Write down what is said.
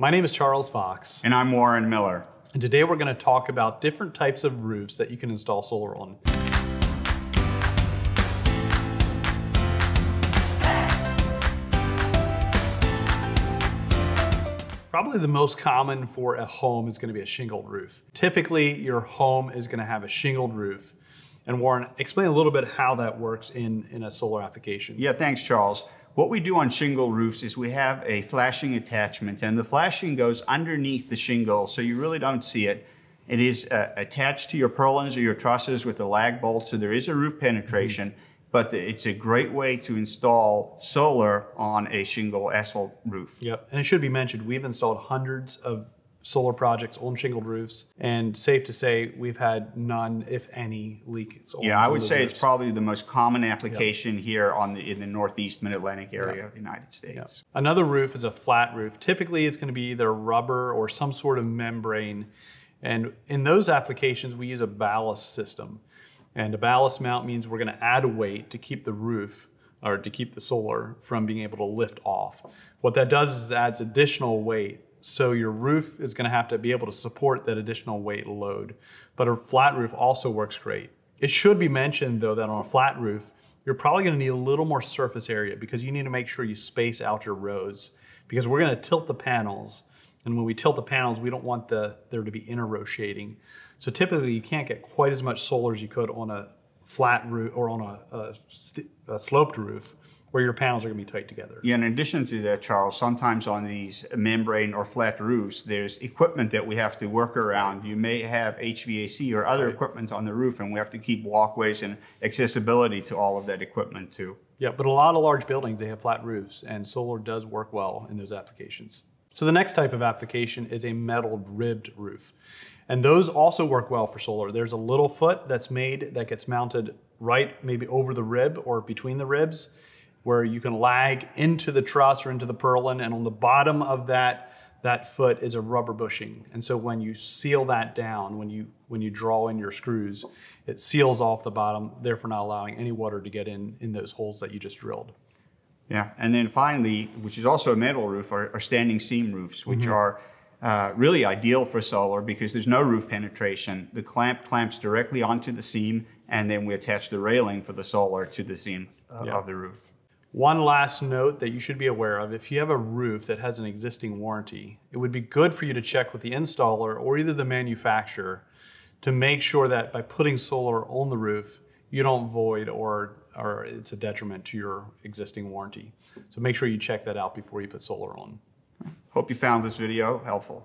My name is Charles Fox, And I'm Warren Miller. and today we're going to talk about different types of roofs that you can install solar on. Probably the most common for a home is going to be a shingled roof. Typically, your home is going to have a shingled roof. And Warren, explain a little bit how that works in, in a solar application. Yeah, thanks, Charles. What we do on shingle roofs is we have a flashing attachment, and the flashing goes underneath the shingle, so you really don't see it. It is uh, attached to your purlins or your trusses with a lag bolt, so there is a roof penetration, but the, it's a great way to install solar on a shingle asphalt roof. Yep, and it should be mentioned, we've installed hundreds of solar projects on shingled roofs, and safe to say we've had none, if any, leaks. on- Yeah, I would say roofs. it's probably the most common application here on the, in the northeast mid-Atlantic area of the United States. Another roof is a flat roof. Typically, it's going to be either rubber or some sort of membrane. And in those applications, we use a ballast system. And a ballast mount means we're going to add a weight to keep the roof or to keep the solar from being able to lift off. What that does is it adds additional weight. So your roof is going to have to be able to support that additional weight load. But a flat roof also works great. It should be mentioned though that on a flat roof, you're probably going to need a little more surface area because you need to make sure you space out your rows because we're going to tilt the panels. And when we tilt the panels, we don't want the there to be interrow shading. So typically you can't get quite as much solar as you could on a flat roof or on a, a, a sloped roof where your panels are going to be tight together. Yeah, in addition to that, Charles, sometimes on these membrane or flat roofs, there's equipment that we have to work around. You may have HVAC or other equipment on the roof, and we have to keep walkways and accessibility to all of that equipment too. Yeah, but a lot of large buildings, they have flat roofs, and solar does work well in those applications. So the next type of application is a metal ribbed roof. And those also work well for solar. There's a little foot that's made that gets mounted right maybe over the rib or between the ribs where you can lag into the truss or into the purlin and on the bottom of that that foot is a rubber bushing. And so when you seal that down, when you when you draw in your screws, it seals off the bottom, therefore not allowing any water to get in in those holes that you just drilled. Yeah, and then finally, which is also a metal roof, are, are standing seam roofs, which are uh, really ideal for solar because there's no roof penetration. The clamp clamps directly onto the seam, and then we attach the railing for the solar to the seam uh, Yeah. of the roof. One last note that you should be aware of if you have a roof that has an existing warranty, it would be good for you to check with the installer or either the manufacturer to make sure that by putting solar on the roof, you don't void or, or it's a detriment to your existing warranty. So make sure you check that out before you put solar on. Hope you found this video helpful.